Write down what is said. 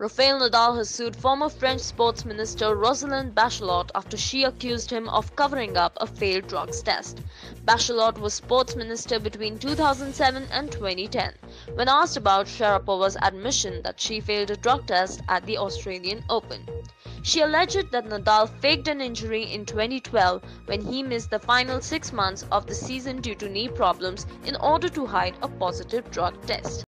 Rafael Nadal has sued former French sports minister Roselyne Bachelot after she accused him of covering up a failed drugs test. Bachelot was sports minister between 2007 and 2010. When asked about Sharapova's admission that she failed a drug test at the Australian Open, she alleged that Nadal faked an injury in 2012 when he missed the final six months of the season due to knee problems in order to hide a positive drug test.